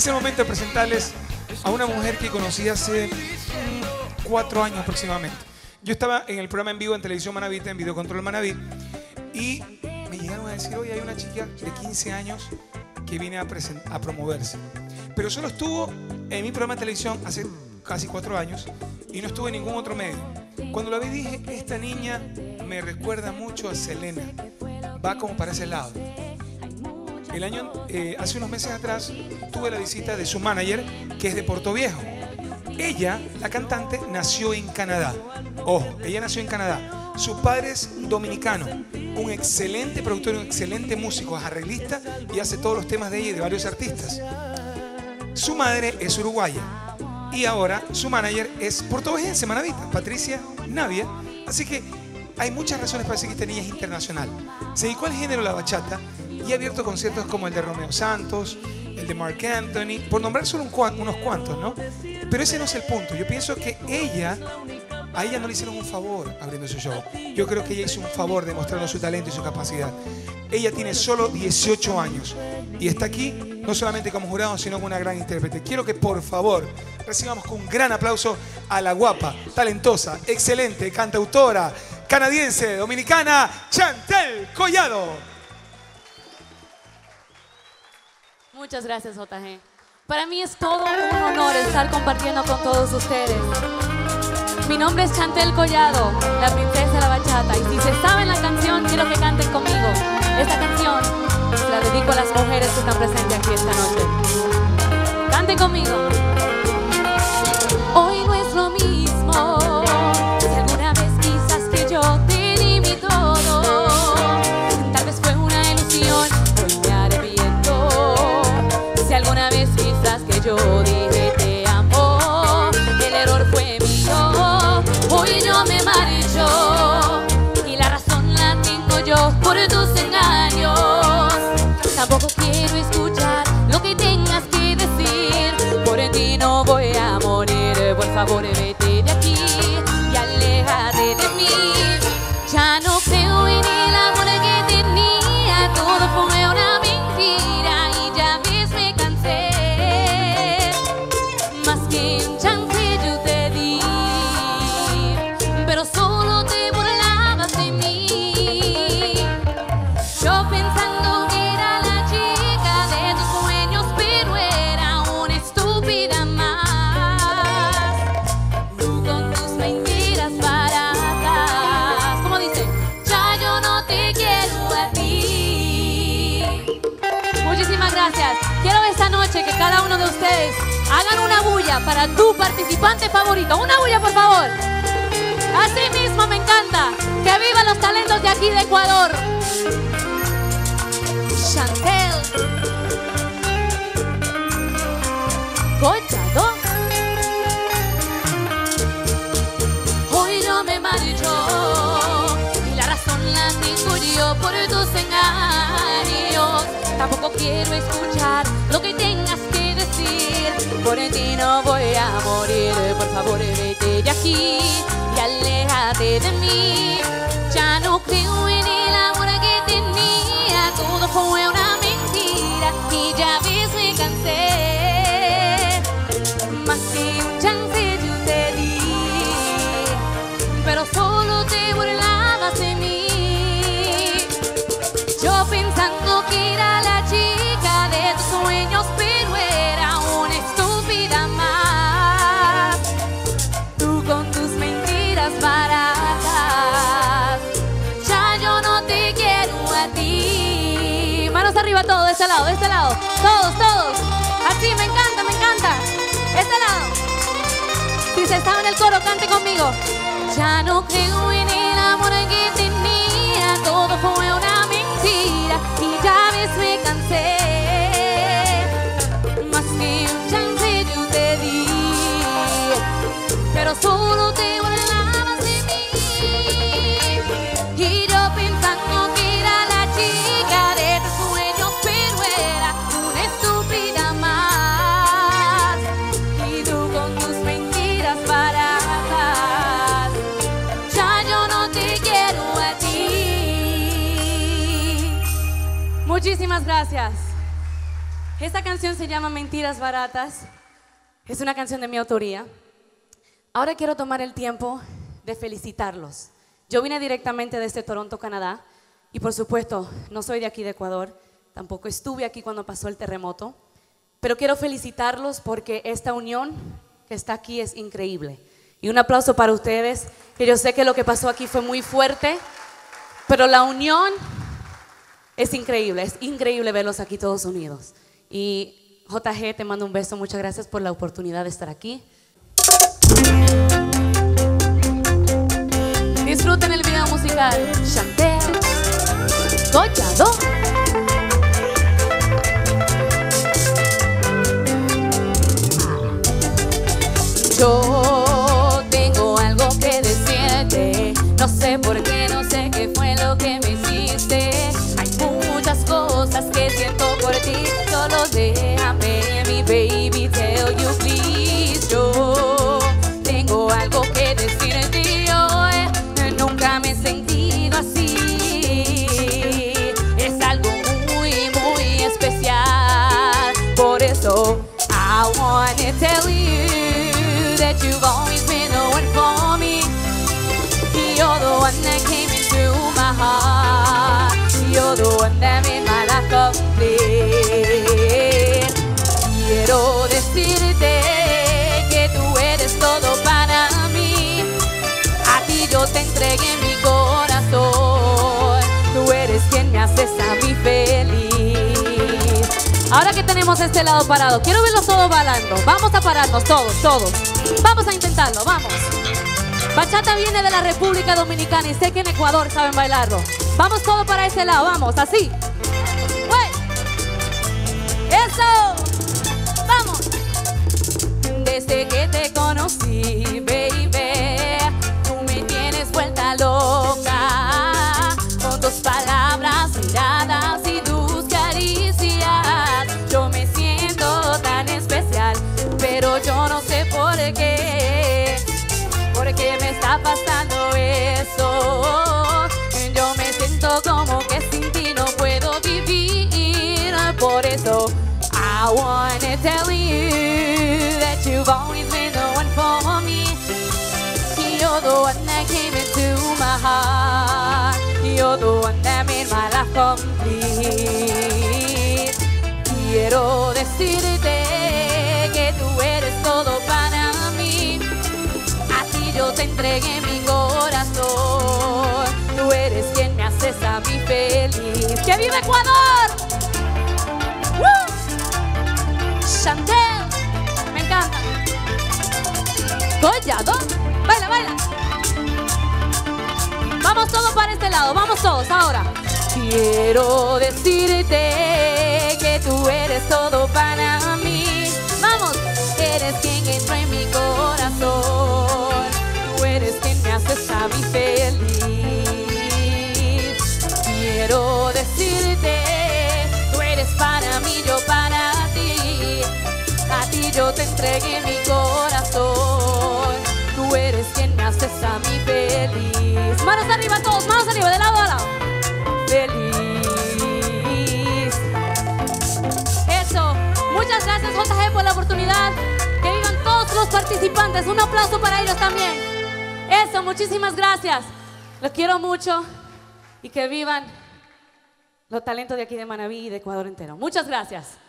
es el momento de presentarles a una mujer que conocí hace mm, cuatro años aproximadamente. Yo estaba en el programa en vivo en Televisión Manavita, en Videocontrol Manaví, y me llegaron a decir, hoy hay una chica de 15 años que viene a, a promoverse. Pero solo estuvo en mi programa de televisión hace casi cuatro años y no estuvo en ningún otro medio. Cuando la vi dije, esta niña me recuerda mucho a Selena. Va como para ese lado. El año, eh, hace unos meses atrás, tuve la visita de su manager, que es de Puerto Viejo. Ella, la cantante, nació en Canadá. Ojo, ella nació en Canadá. Su padre es dominicano, un excelente productor, un excelente músico, es arreglista y hace todos los temas de ella y de varios artistas. Su madre es uruguaya y ahora su manager es portuguesense, manavita, Patricia Navia. Así que hay muchas razones para decir que esta niña es internacional. Se dedicó al género la bachata y ha abierto conciertos como el de Romeo Santos, el de Mark Anthony, por nombrar solo unos cuantos, ¿no? Pero ese no es el punto. Yo pienso que ella, a ella no le hicieron un favor abriendo su show. Yo creo que ella hizo un favor demostrando su talento y su capacidad. Ella tiene solo 18 años y está aquí no solamente como jurado, sino como una gran intérprete. Quiero que por favor recibamos con un gran aplauso a la guapa, talentosa, excelente, cantautora, canadiense, dominicana, Chantel Collado. Muchas gracias, JG. Para mí es todo un honor estar compartiendo con todos ustedes. Mi nombre es Chantel Collado, la princesa de la bachata. Y si se saben la canción, quiero que canten conmigo. Esta canción la dedico a las mujeres que están presentes aquí esta noche. Canten conmigo. Yo dije te amo, el error fue mío. Hoy yo me marcho y la razón la tengo yo por tus engaños. Tampoco quiero escuchar lo que tengas que decir. Por ti no voy a morir. Por favor, vete ustedes hagan una bulla para tu participante favorito. Una bulla, por favor. Así mismo me encanta. Que vivan los talentos de aquí de Ecuador. Chantel. Collado. Hoy yo me marcho y la razón la tengo yo por tus engaños. Tampoco quiero escuchar lo que. Por ti no voy a morir. Por favor, vete de aquí y aléjate de mí. Ya no creo en el amor que tenía. Todo fue una mentira y ya ves me cansé. Más que un chance yo te di pero solo te burlabas de mí. Yo pensando que era la arriba todos, de este lado, de este lado, todos, todos. Así, me encanta, me encanta. Este lado. Si se estaba en el coro, cante conmigo. Ya no creo en el amor que tenía, Muchísimas gracias. Esta canción se llama Mentiras Baratas. Es una canción de mi autoría. Ahora quiero tomar el tiempo de felicitarlos. Yo vine directamente desde Toronto, Canadá, y por supuesto no soy de aquí de Ecuador, tampoco estuve aquí cuando pasó el terremoto, pero quiero felicitarlos porque esta unión que está aquí es increíble. Y un aplauso para ustedes, que yo sé que lo que pasó aquí fue muy fuerte, pero la unión es increíble, es increíble verlos aquí todos unidos. Y JG, te mando un beso, muchas gracias por la oportunidad de estar aquí. Disfruten el video musical. Chantel, Collado. Yo tengo algo que decirte. No sé por qué, no sé qué fue lo que me Baby, tell you please. Yo tengo algo que decirte hoy. Nunca me he sentido así. Es algo muy, muy especial. Por eso, I wanna tell you that you've always been the one for me. You're the one that came into my heart. You're the one that made my life complete. Tenemos este lado parado, quiero verlos todos bailando. Vamos a pararnos todos, todos. Vamos a intentarlo, vamos. Bachata viene de la República Dominicana y sé que en Ecuador saben bailarlo. Vamos todos para ese lado, vamos, así. ¡Eso! ¡Vamos! Desde que te qué. ¿Por qué me está pasando eso? Yo me siento como que sin ti no puedo vivir. Por eso, I wanna tell you that you've always been the one for me. You're the one that came into my heart. You're the one that made my life complete. Quiero decirte entregué mi corazón. Tú eres quien me haces a mí feliz. ¡Que viva Ecuador! ¡Woo! Chantel, me encanta. Collado, baila, baila. Vamos todos para este lado, vamos todos ahora. Quiero decirte que tú eres todo para mí. Vamos, eres quien entró en mi corazón. Eres quien me haces a mí feliz. Quiero decirte, tú eres para mí, yo para ti. A ti yo te entregué mi corazón. Tú eres quien me haces a mí feliz. Manos arriba todos, manos arriba, de lado a lado. Feliz. Eso. Muchas gracias JG por la oportunidad. Que vivan todos los participantes. Un aplauso para ellos también. Eso, muchísimas gracias. Los quiero mucho y que vivan los talentos de aquí de Manaví y de Ecuador entero. Muchas gracias.